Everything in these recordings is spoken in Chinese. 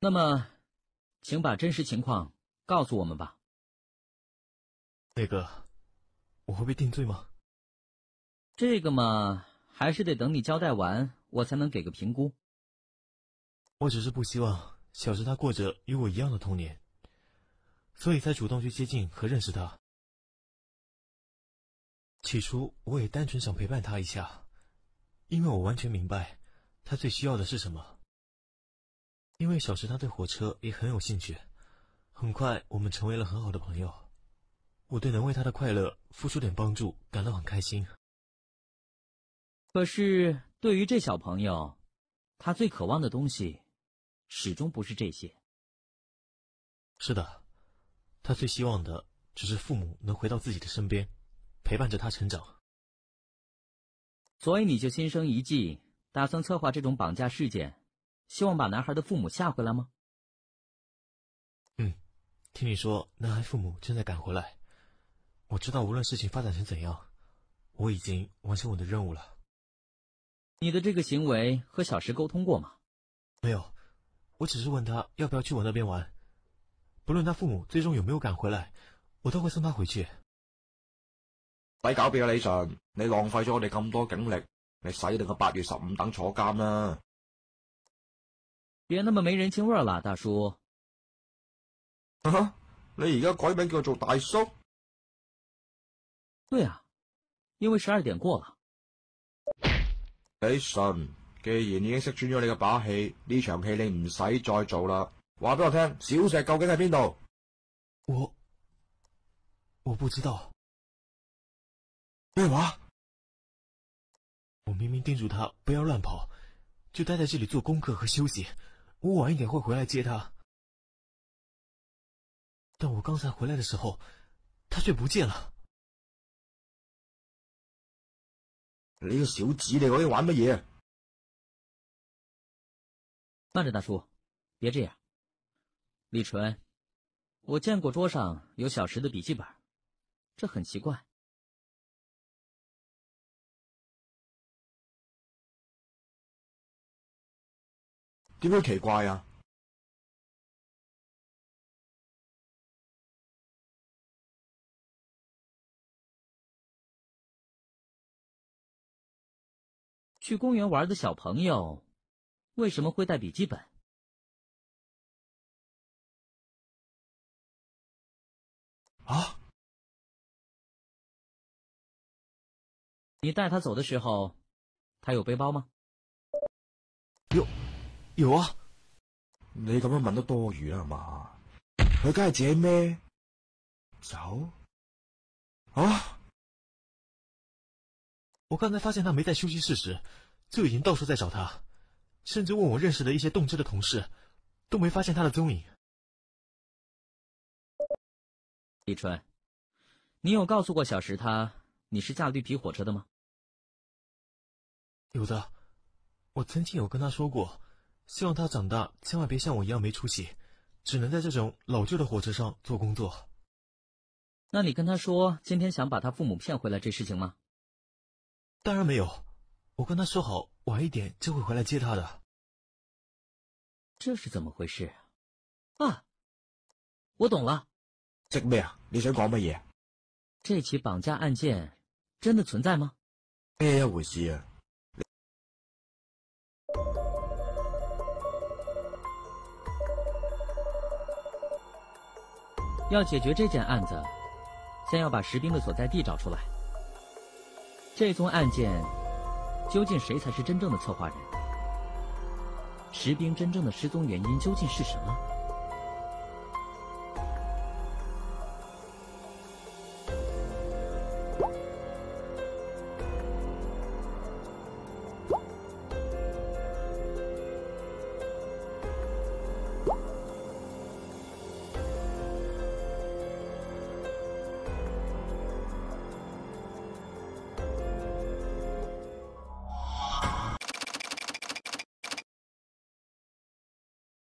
那么，请把真实情况告诉我们吧。那个，我会被定罪吗？这个嘛，还是得等你交代完，我才能给个评估。我只是不希望小石他过着与我一样的童年，所以才主动去接近和认识他。起初我也单纯想陪伴他一下，因为我完全明白他最需要的是什么。因为小时他对火车也很有兴趣，很快我们成为了很好的朋友。我对能为他的快乐付出点帮助感到很开心。可是，对于这小朋友，他最渴望的东西，始终不是这些。是的，他最希望的只是父母能回到自己的身边，陪伴着他成长。所以，你就心生一计，打算策划这种绑架事件，希望把男孩的父母吓回来吗？嗯，听你说，男孩父母正在赶回来。我知道，无论事情发展成怎样，我已经完成我的任务了。你的这个行为和小石沟通过吗？没有，我只是问他要不要去我那边玩。不论他父母最终有没有赶回来，我都会送他回去。抵狡辩啊，李晨！你浪费咗我哋咁多警力，你使定个八月十五等坐监啦！别那么没人情味了，大叔。哈，你而家改名叫做大叔？对啊，因为十二点过了。李晨，既然已经识穿咗你嘅把戏，呢场戏你唔使再做啦。话俾我听，小石究竟喺边度？我我不知道。咩话？我明明叮嘱他不要乱跑，就待在这里做功课和休息。我晚一点会回来接他，但我刚才回来的时候，他却不见了。你个小子，你究竟玩乜嘢？慢着，大叔，别这样。李纯，我见过桌上有小石的笔记本，这很奇怪。点解奇怪啊？去公园玩的小朋友，为什么会带笔记本？啊！你带他走的时候，他有背包吗？有，有啊。你咁样问都多余啦，系嘛？佢梗系自己孭走啊！我刚才发现他没在休息室时，就已经到处在找他，甚至问我认识的一些动车的同事，都没发现他的踪影。李春，你有告诉过小石他你是驾绿皮火车的吗？有的，我曾经有跟他说过，希望他长大千万别像我一样没出息，只能在这种老旧的火车上做工作。那你跟他说今天想把他父母骗回来这事情吗？当然没有，我跟他说好，晚一点就会回来接他的。这是怎么回事啊？啊，我懂了。识咩啊？你想讲乜嘢？这起绑架案件真的存在吗？咩一回事啊？要解决这件案子，先要把石兵的所在地找出来。这宗案件究竟谁才是真正的策划人？石兵真正的失踪原因究竟是什么？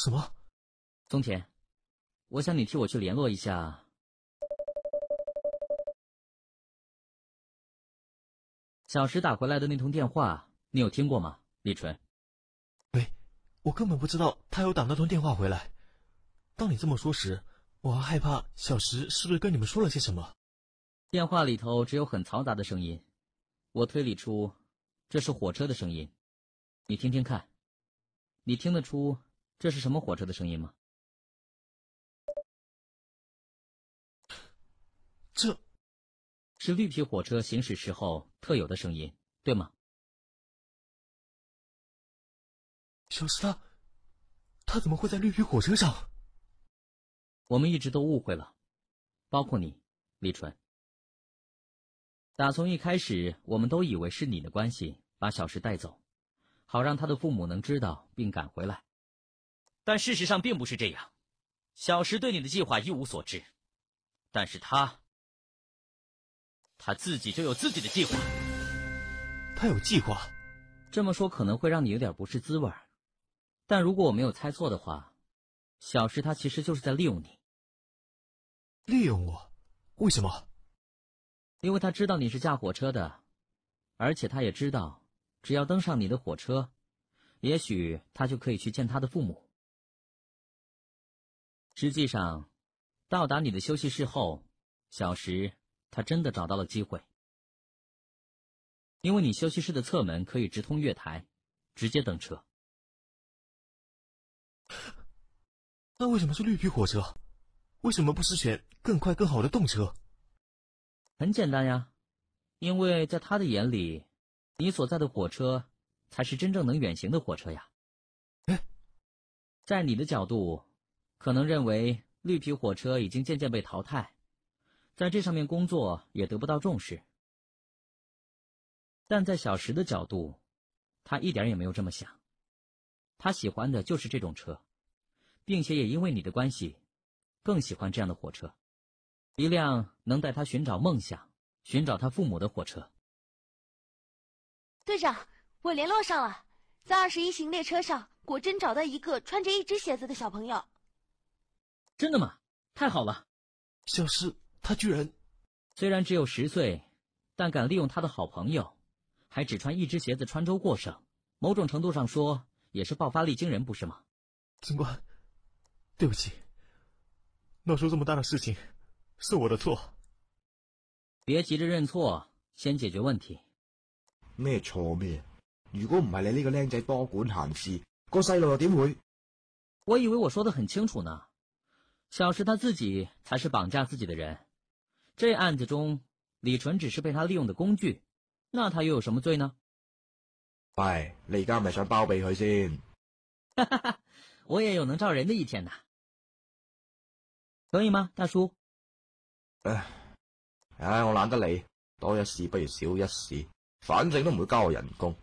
什么？松田，我想你替我去联络一下小石打回来的那通电话，你有听过吗？李纯。喂，我根本不知道他有打那通电话回来。当你这么说时，我还害怕小石是不是跟你们说了些什么。电话里头只有很嘈杂的声音，我推理出这是火车的声音。你听听看，你听得出这是什么火车的声音吗？这是绿皮火车行驶时候特有的声音，对吗？小石他，他怎么会在绿皮火车上？我们一直都误会了，包括你，李纯。打从一开始，我们都以为是你的关系把小石带走，好让他的父母能知道并赶回来。但事实上并不是这样，小石对你的计划一无所知，但是他，他自己就有自己的计划。他有计划，这么说可能会让你有点不是滋味但如果我没有猜错的话，小石他其实就是在利用你。利用我？为什么？因为他知道你是驾火车的，而且他也知道，只要登上你的火车，也许他就可以去见他的父母。实际上，到达你的休息室后，小石他真的找到了机会，因为你休息室的侧门可以直通月台，直接登车。那为什么是绿皮火车？为什么不是选更快更好的动车？很简单呀，因为在他的眼里，你所在的火车才是真正能远行的火车呀。哎，在你的角度，可能认为绿皮火车已经渐渐被淘汰，在这上面工作也得不到重视。但在小石的角度，他一点也没有这么想，他喜欢的就是这种车，并且也因为你的关系，更喜欢这样的火车。一辆能带他寻找梦想、寻找他父母的火车。队长，我联络上了，在二十一型列车上，果真找到一个穿着一只鞋子的小朋友。真的吗？太好了！小诗他居然，虽然只有十岁，但敢利用他的好朋友，还只穿一只鞋子穿州过省，某种程度上说也是爆发力惊人，不是吗？警官，对不起，闹出这么大的事情。是我的错，别急着认错，先解决问题。咩错咩？如果唔系你呢个僆仔多管闲事，个细路又点会？我以为我说的很清楚呢。小石他自己才是绑架自己的人，这案子中李纯只是被他利用的工具，那他又有什么罪呢？喂，你而家咪想包庇佢先？哈哈哈，我也有能照人的一天呐，可以吗，大叔？唉，唉，我懒得理，多一事不如少一事，反正都唔会加我人工。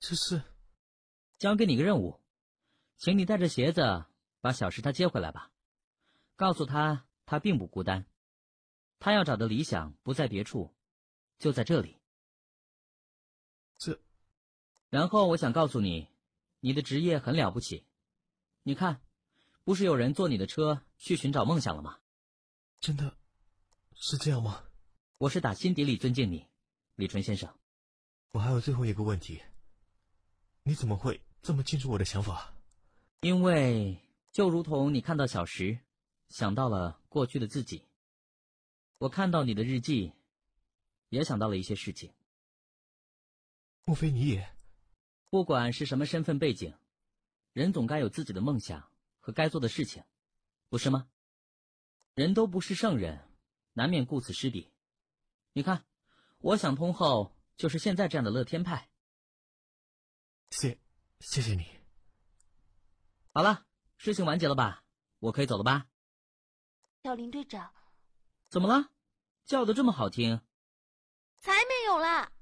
这是交给你个任务，请你带着鞋子把小石他接回来吧，告诉他他并不孤单，他要找的理想不在别处，就在这里。这，然后我想告诉你，你的职业很了不起，你看。不是有人坐你的车去寻找梦想了吗？真的，是这样吗？我是打心底里尊敬你，李纯先生。我还有最后一个问题，你怎么会这么清楚我的想法？因为就如同你看到小石，想到了过去的自己。我看到你的日记，也想到了一些事情。莫非你也？不管是什么身份背景，人总该有自己的梦想。和该做的事情，不是吗？人都不是圣人，难免顾此失彼。你看，我想通后就是现在这样的乐天派。谢，谢谢你。好了，事情完结了吧？我可以走了吧？小林队长，怎么了？叫的这么好听？才没有啦！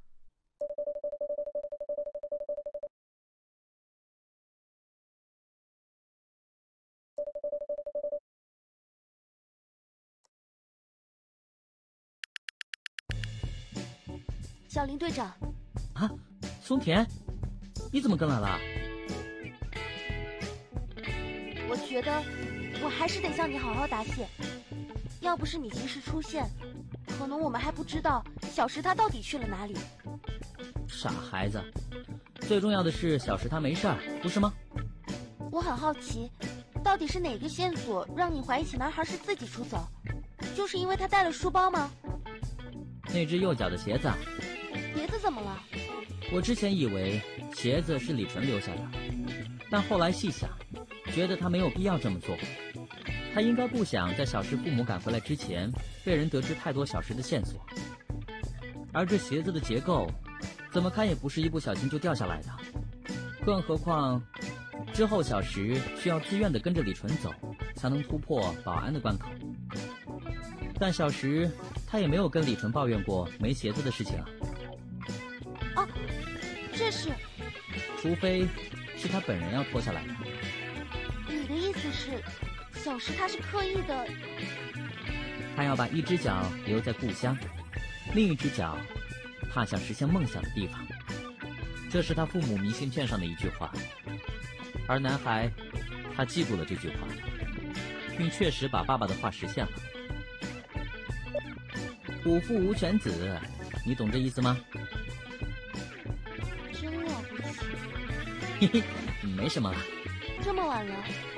小林队长，啊，松田，你怎么跟来了？我觉得我还是得向你好好答谢。要不是你及时出现，可能我们还不知道小石他到底去了哪里。傻孩子。最重要的是，小石他没事儿，不是吗？我很好奇，到底是哪个线索让你怀疑起男孩是自己出走？就是因为他带了书包吗？那只右脚的鞋子。鞋子怎么了？我之前以为鞋子是李纯留下的，但后来细想，觉得他没有必要这么做。他应该不想在小石父母赶回来之前，被人得知太多小石的线索。而这鞋子的结构，怎么看也不是一不小心就掉下来的。更何况，之后小石需要自愿的跟着李纯走，才能突破保安的关口。但小石他也没有跟李纯抱怨过没鞋子的事情啊。啊，这是？除非，是他本人要脱下来的。你的意思是？小石他是刻意的，他要把一只脚留在故乡，另一只脚踏向实现梦想的地方。这是他父母明信片上的一句话，而男孩他记住了这句话，并确实把爸爸的话实现了。虎父无犬子，你懂这意思吗？真了不起。嘿嘿，没什么了。这么晚了。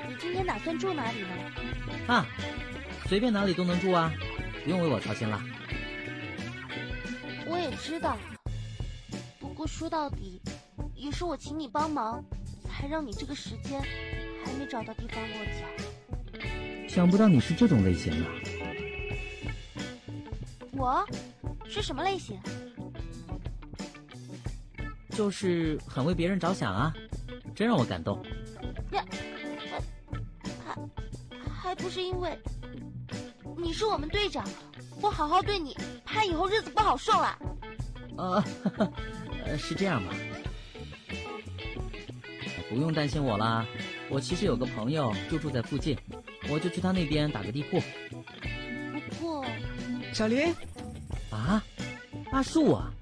你今天打算住哪里呢？啊，随便哪里都能住啊，不用为我操心了。我也知道，不过说到底，也是我请你帮忙，才让你这个时间还没找到地方落脚。想不到你是这种类型的。我，是什么类型？就是很为别人着想啊，真让我感动。呀。还还不是因为你是我们队长，我好好对你，怕以后日子不好受了。呃，是这样吧？不用担心我啦，我其实有个朋友就住在附近，我就去他那边打个地铺。不过，小林，啊，阿树啊。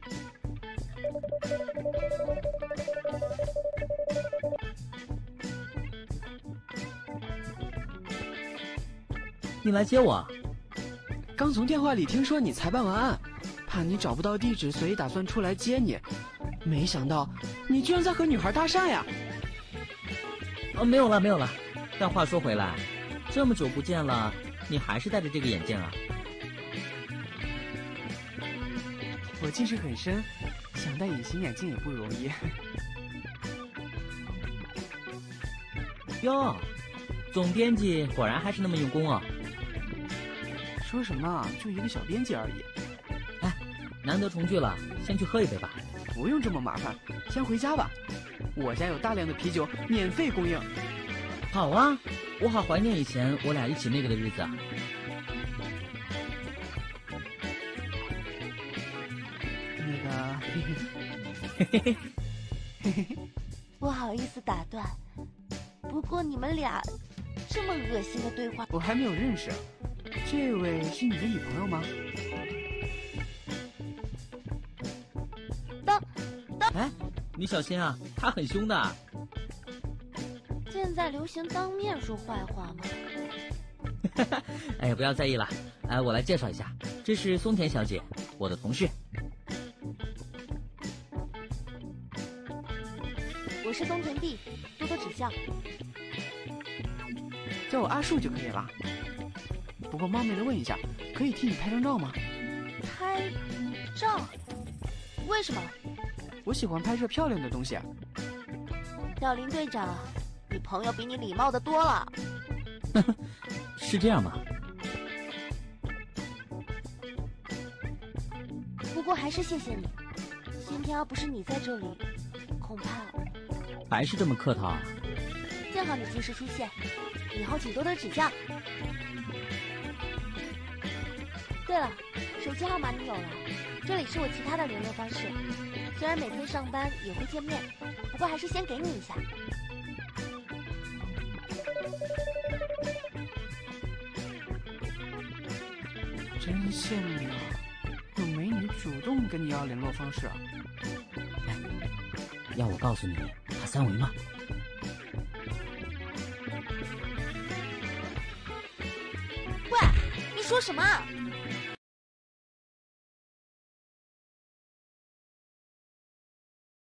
你来接我。刚从电话里听说你才办完案，怕你找不到地址，所以打算出来接你。没想到你居然在和女孩搭讪呀！哦，没有了，没有了。但话说回来，这么久不见了，你还是戴着这个眼镜啊？我近视很深，想戴隐形眼镜也不容易。哟，总编辑果然还是那么用功哦。说什么？就一个小编辑而已。哎，难得重聚了，先去喝一杯吧。不用这么麻烦，先回家吧。我家有大量的啤酒，免费供应。好啊，我好怀念以前我俩一起那个的日子啊。那个，嘿嘿嘿，嘿嘿嘿，不好意思打断，不过你们俩这么恶心的对话，我还没有认识。这位是你的女朋友吗？当当，哎，你小心啊，她很凶的。现在流行当面说坏话吗？哈哈，哎，不要在意了。哎，我来介绍一下，这是松田小姐，我的同事。我是松田碧，多多指教。叫我阿树就可以了。不过冒昧的问一下，可以替你拍张照吗？拍照？为什么？我喜欢拍摄漂亮的东西。小林队长，你朋友比你礼貌的多了。是这样吗？不过还是谢谢你。今天要不是你在这里，恐怕还是这么客套啊。幸好你及时出现，以后请多多指教。对了，手机号码你有了，这里是我其他的联络方式。虽然每天上班也会见面，不过还是先给你一下。真羡慕啊，有美女主动跟你要联络方式。哎，要我告诉你她三维吗？喂，你说什么？